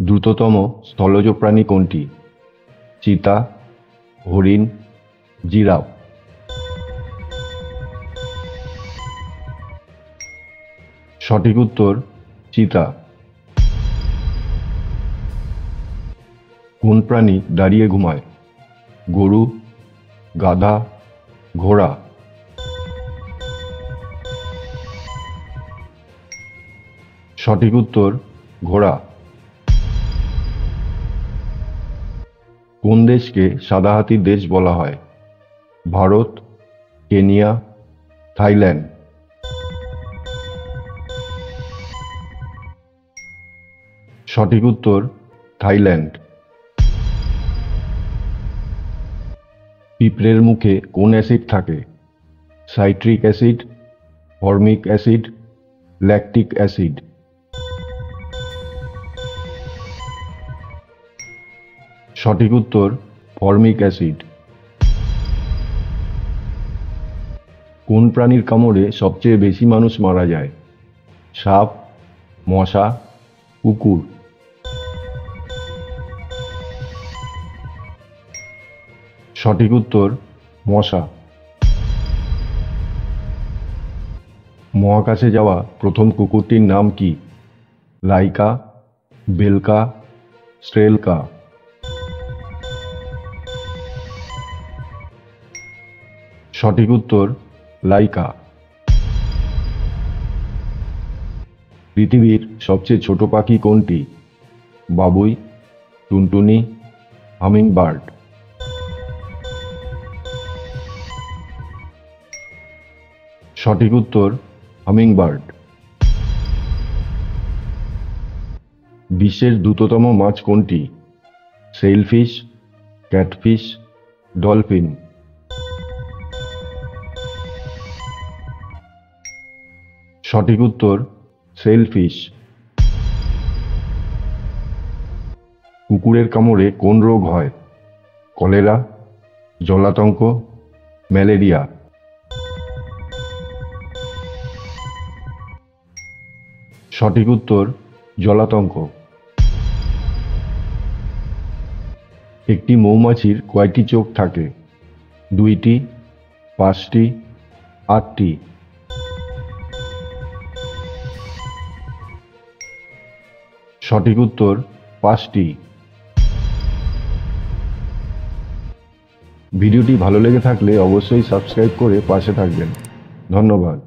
দ্রুততম স্থলজ প্রাণী কোনটি? চিতা, হরিণ, জিরাফ। সঠিক উত্তর, চিতা। কোন প্রাণী দাঁড়িয়ে ঘুমায়? গরু, গাধা, ঘোড়া। সঠিক উত্তর, ঘোড়া। কোন দেশকে সাদা হাতির দেশ বলা হয়? Bharat, Kenya, Thailand. সঠিক উত্তর, থাইল্যান্ড। পিঁপড়ের মুখে কোন অ্যাসিড থাকে? Citric acid, formic acid, lactic acid. সঠিক উত্তর ফর্মিক অ্যাসিড। কোন প্রাণীর কামড়ে সবচেয়ে বেশি মানুষ মারা যায়? সাপ, মশা, কুকুর। সঠিক উত্তর মশা। মহাকাশে যাওয়া প্রথম কুকুরটির নাম কি? লাইকা, বেলকা, স্ট্রেলকা। সঠিক উত্তর, লাইকা। পৃথিবীর সবচেয়ে ছোট পাখি কোনটি? বাবুই, টুনটুনি হামিং বার্ড সঠিক উত্তর হামিং বার্ড বিশ্বের দ্রুততম মাছ কোনটি? Sailfish catfish, dolphin. সঠিক উত্তর, সেলফিশ। কুকুরের কামড়ে কোন রোগ হয়? কলেরা, জলাতঙ্ক, ম্যালেরিয়া। সঠিক উত্তর, জলাতঙ্ক। একটি মৌমাছির কয়টি চোখ থাকে? দুইটি, পাঁচটি, আটটি। সঠিক উত্তর পাঁচটি। ভিডিওটি ভালো লেগে থাকলে অবশ্যই সাবস্ক্রাইব করে পাশে থাকবেন। ধন্যবাদ।